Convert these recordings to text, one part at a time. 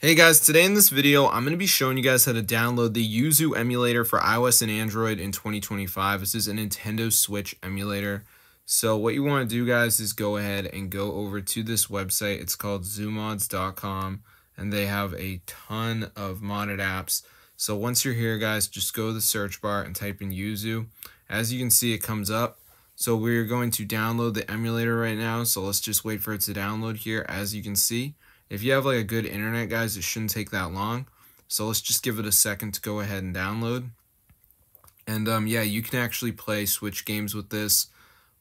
Hey guys, today in this video, I'm going to be showing you guys how to download the Yuzu emulator for iOS and Android in 2025. This is a Nintendo Switch emulator. So what you want to do guys is go ahead and go over to this website. It's called zoomods.com and they have a ton of modded apps. So once you're here guys, just go to the search bar and type in Yuzu. As you can see, it comes up. So we're going to download the emulator right now. So let's just wait for it to download here. As you can see, if you have like a good internet, guys, it shouldn't take that long. So let's just give it a second to go ahead and download. And um, yeah, you can actually play Switch games with this,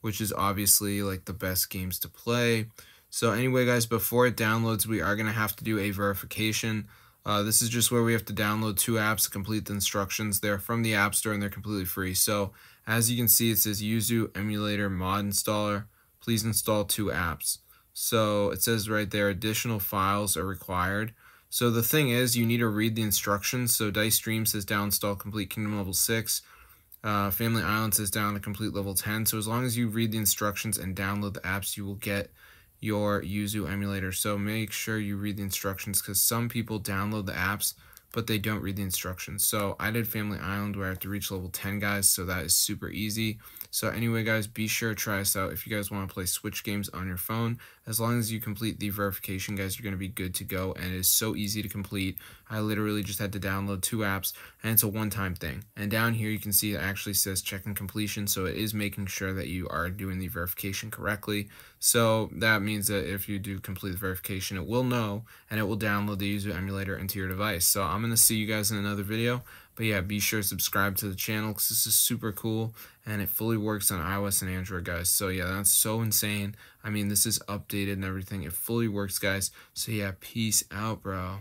which is obviously like the best games to play. So anyway, guys, before it downloads, we are going to have to do a verification. Uh, this is just where we have to download two apps to complete the instructions. They're from the App Store and they're completely free. So as you can see, it says Yuzu Emulator Mod Installer. Please install two apps. So it says right there, additional files are required. So the thing is, you need to read the instructions. So Dice Dream says down install complete Kingdom level 6. Uh, Family Island says down to complete level 10. So as long as you read the instructions and download the apps, you will get your Yuzu emulator. So make sure you read the instructions because some people download the apps but they don't read the instructions. So I did Family Island where I have to reach level 10 guys, so that is super easy. So anyway guys, be sure to try us out if you guys want to play Switch games on your phone. As long as you complete the verification guys, you're going to be good to go and it is so easy to complete. I literally just had to download two apps and it's a one-time thing. And down here you can see it actually says checking completion, so it is making sure that you are doing the verification correctly. So that means that if you do complete the verification, it will know and it will download the Yuzu emulator into your device. So I'm going to see you guys in another video. But yeah, be sure to subscribe to the channel because this is super cool and it fully works on iOS and Android, guys. So yeah, that's so insane. I mean, this is updated and everything. It fully works, guys. So yeah, peace out, bro.